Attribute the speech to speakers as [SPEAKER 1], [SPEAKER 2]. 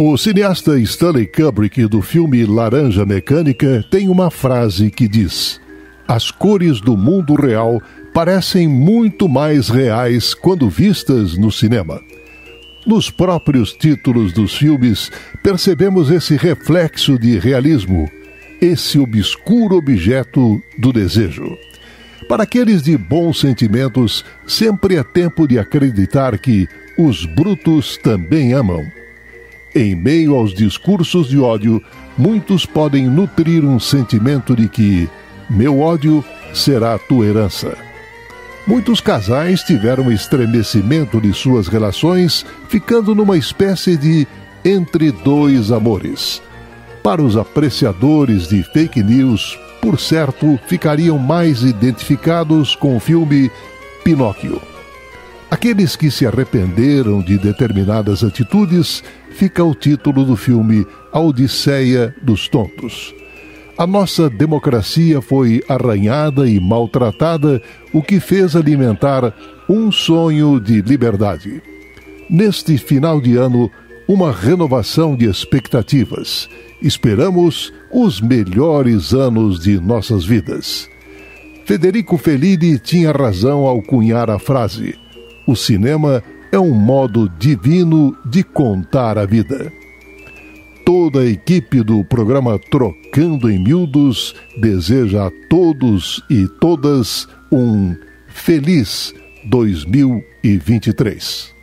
[SPEAKER 1] O cineasta Stanley Kubrick, do filme Laranja Mecânica, tem uma frase que diz: As cores do mundo real parecem muito mais reais quando vistas no cinema. Nos próprios títulos dos filmes, percebemos esse reflexo de realismo, esse obscuro objeto do desejo. Para aqueles de bons sentimentos, sempre é tempo de acreditar que os brutos também amam. Em meio aos discursos de ódio, muitos podem nutrir um sentimento de que meu ódio será tua herança. Muitos casais tiveram estremecimento de suas relações, ficando numa espécie de entre dois amores. Para os apreciadores de fake news, por certo, ficariam mais identificados com o filme Pinóquio. Aqueles que se arrependeram de determinadas atitudes, fica o título do filme A Odisseia dos Tontos. A nossa democracia foi arranhada e maltratada, o que fez alimentar um sonho de liberdade. Neste final de ano, uma renovação de expectativas. Esperamos os melhores anos de nossas vidas. Federico Fellini tinha razão ao cunhar a frase o cinema é um modo divino de contar a vida. Toda a equipe do programa Trocando em Miúdos deseja a todos e todas um feliz 2023.